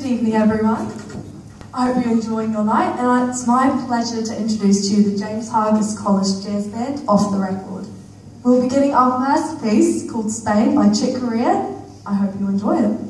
Good evening, everyone. I hope you're enjoying your night, and it's my pleasure to introduce to you the James Hargest College Jazz Band off the record. We'll be getting our first piece called Spain by Chick Corea. I hope you enjoy it.